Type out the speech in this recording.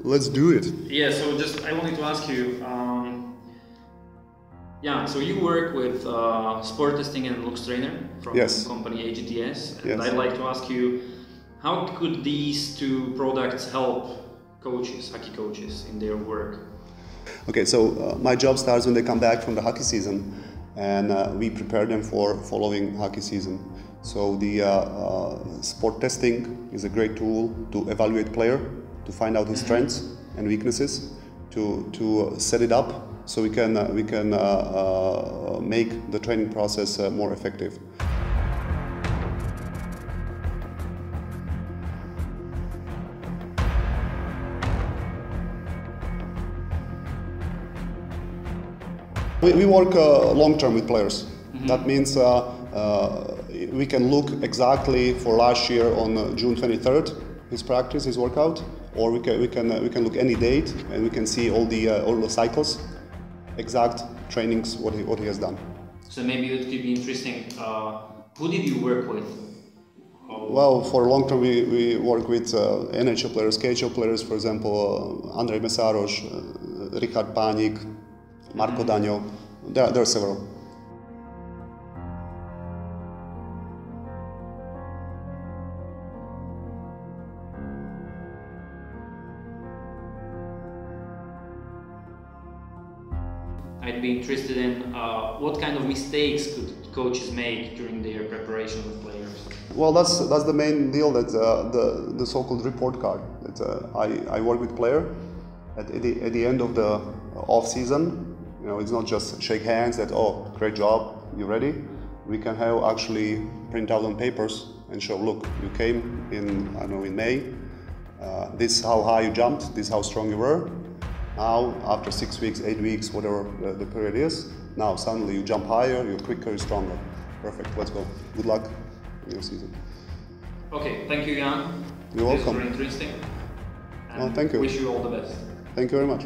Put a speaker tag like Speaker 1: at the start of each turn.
Speaker 1: let's do it.
Speaker 2: Yeah, so just I wanted to ask you. Um, yeah, so you work with uh, sport testing and looks trainer from
Speaker 1: Yes.
Speaker 2: company HDTS, and
Speaker 1: Yes.
Speaker 2: I'd like to ask you, how could these two products help coaches, hockey coaches, in their work?
Speaker 1: Okay, so uh, my job starts when they come back from the hockey season, and uh, we prepare them for following hockey season. So the uh, uh, sport testing is a great tool to evaluate player, to find out his strengths and weaknesses, to to set it up so we can uh, we can uh, uh, make the training process uh, more effective. We, we work uh, long term with players. That means uh, uh, we can look exactly for last year on June 23rd his practice, his workout, or we can we can uh, we can look any date and we can see all the uh, all the cycles, exact trainings what he what he has done.
Speaker 2: So maybe it could be interesting. Uh, who did you work with?
Speaker 1: Well, for long term, we, we work with uh, NHL players, KHL players, for example, uh, Andrej Meszaros, uh, Richard Panik, Marko Dano. There, there are several.
Speaker 2: I'd be interested in uh, what kind of mistakes could coaches make during their preparation with players.
Speaker 1: Well, that's that's the main deal. That uh, the the so-called report card. That uh, I I work with player at, at the at the end of the off season. You know, it's not just shake hands. That oh, great job, you ready? We can have actually print out on papers and show. Look, you came in I know in May. Uh, this is how high you jumped. This is how strong you were. Now, after six weeks, eight weeks, whatever the, the period is, now suddenly you jump higher, you're quicker, you're stronger. Perfect. Let's go. Good luck in your season.
Speaker 2: Okay, thank you, Jan.
Speaker 1: You're
Speaker 2: This was
Speaker 1: welcome.
Speaker 2: very interesting.
Speaker 1: Well, thank you.
Speaker 2: Wish you all the best.
Speaker 1: Thank you very much.